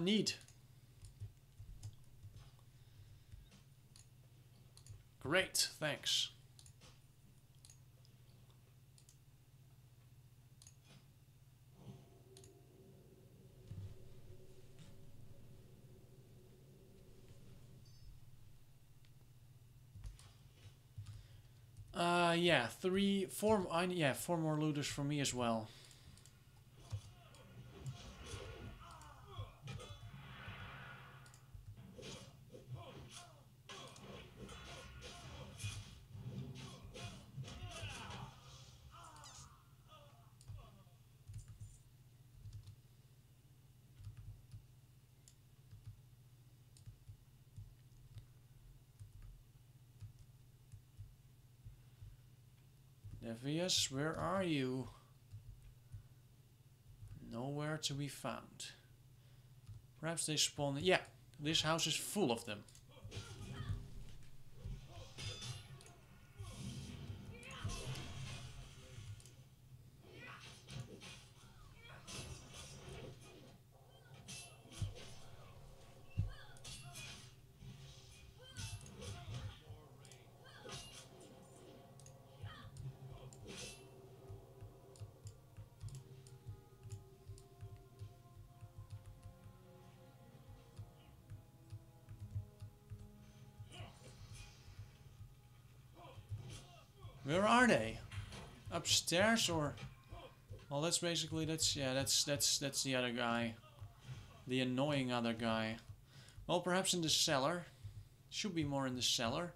Need. Great, thanks. Uh, yeah, three, four, I, yeah, four more looters for me as well. Defias, where are you? Nowhere to be found. Perhaps they spawn... Yeah, this house is full of them. Where are they? Upstairs or? Well, that's basically that's yeah that's that's that's the other guy, the annoying other guy. Well, perhaps in the cellar. Should be more in the cellar.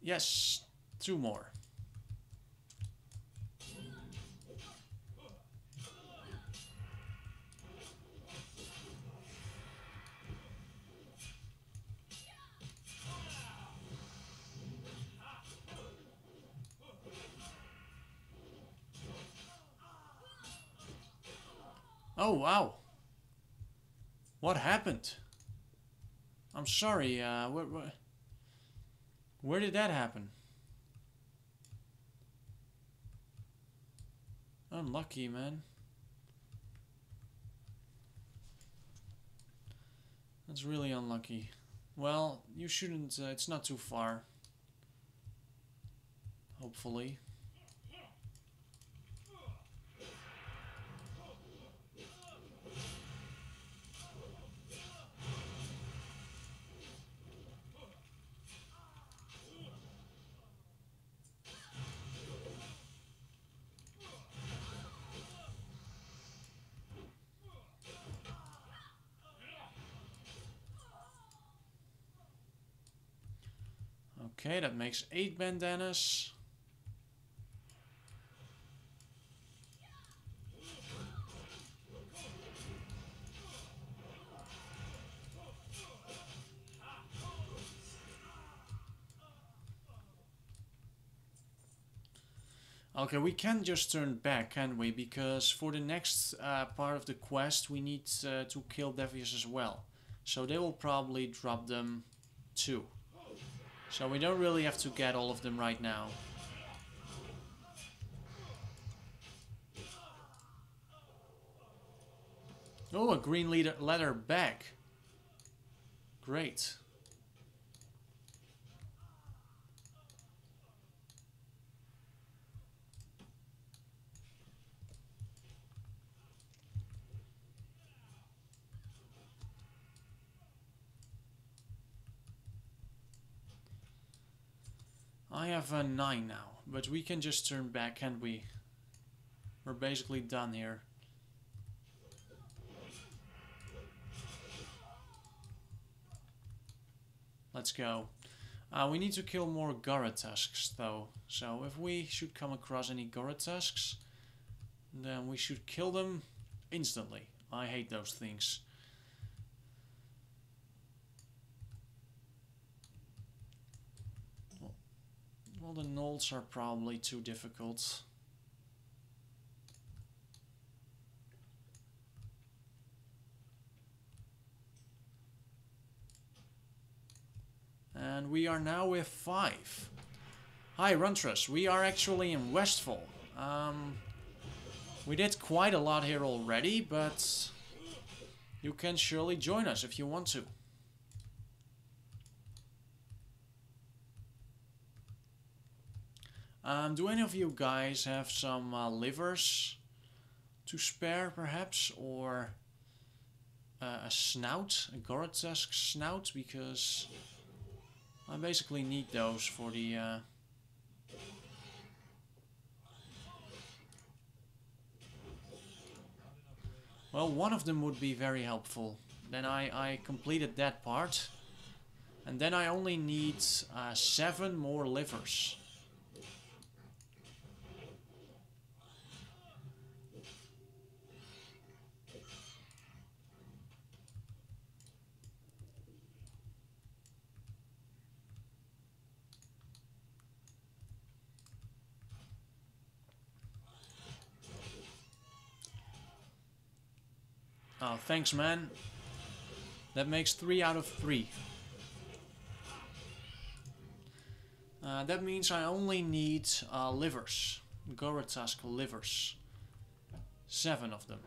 Yes, two more. Oh, wow. What happened? I'm sorry, uh, where, where, where did that happen? Unlucky, man. That's really unlucky. Well, you shouldn't, uh, it's not too far. Hopefully. Okay, that makes eight bandanas. Okay, we can just turn back, can we? Because for the next uh, part of the quest, we need uh, to kill Defias as well. So they will probably drop them too. So we don't really have to get all of them right now. Oh, a green leather, leather bag. Great. I have a 9 now, but we can just turn back, can't we? We're basically done here. Let's go. Uh, we need to kill more Goretusks though, so if we should come across any Goretusks, then we should kill them instantly. I hate those things. Well, the gnolls are probably too difficult. And we are now with five. Hi, Rantras. We are actually in Westfall. Um, we did quite a lot here already, but you can surely join us if you want to. Um, do any of you guys have some uh, livers to spare, perhaps, or uh, a snout, a Goretusk snout, because I basically need those for the. Uh, well, one of them would be very helpful. Then I, I completed that part. And then I only need uh, seven more livers. Oh, thanks, man. That makes three out of three. Uh, that means I only need uh, livers. Goretusk livers. Seven of them.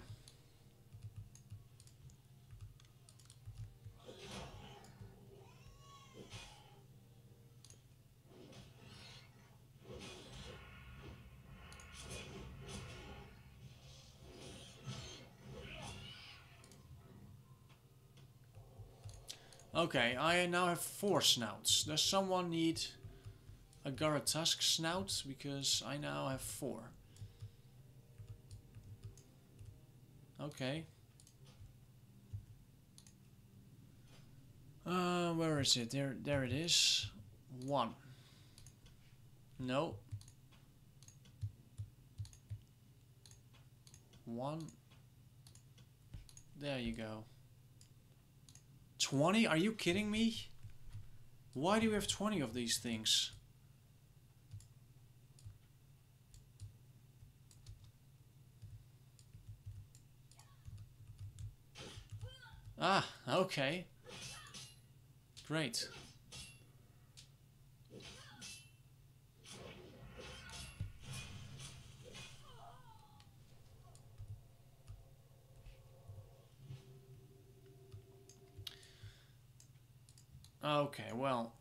Okay, I now have four snouts. Does someone need a Goretusk snout? Because I now have four. Okay. Uh, where is it? There, there it is. One. No. One. There you go. 20? Are you kidding me? Why do you have 20 of these things? Ah, okay. Great. Okay, well.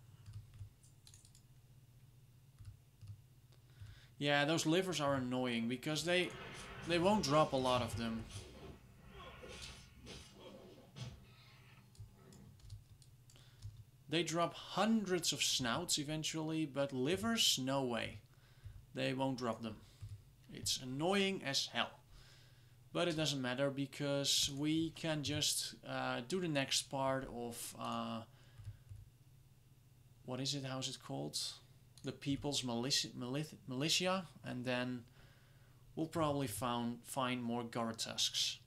Yeah, those livers are annoying because they they won't drop a lot of them. They drop hundreds of snouts eventually, but livers, no way. They won't drop them. It's annoying as hell. But it doesn't matter because we can just uh, do the next part of... Uh, what is it? How's it called? The People's Militia, militia and then we'll probably found, find more Goretusks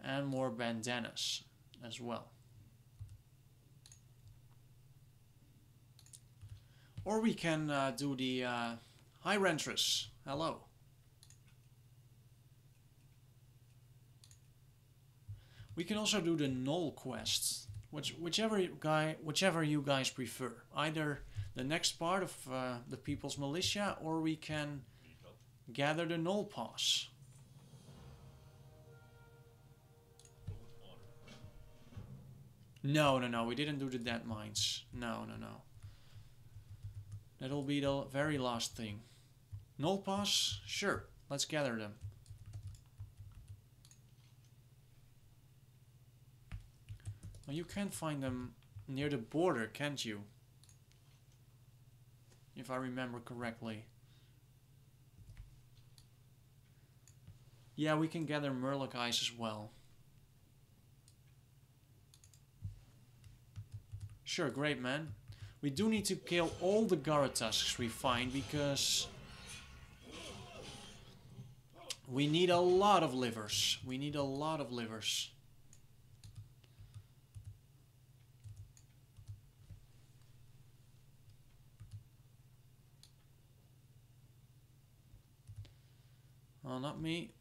and more bandanas as well. Or we can uh, do the uh, Hi Rantras. Hello. We can also do the Gnoll quests. Which, whichever guy, whichever you guys prefer. Either the next part of uh, the People's Militia, or we can gather the Gnoll Paws. No, no, no. We didn't do the Deadmines. No, no, no. That'll be the very last thing. Gnoll Paws? Sure. Let's gather them. You can find them near the border, can't you? If I remember correctly. Yeah, we can gather Murloc eyes as well. Sure, great man. We do need to kill all the Goretusks we find because... We need a lot of livers. We need a lot of livers. Well, not me.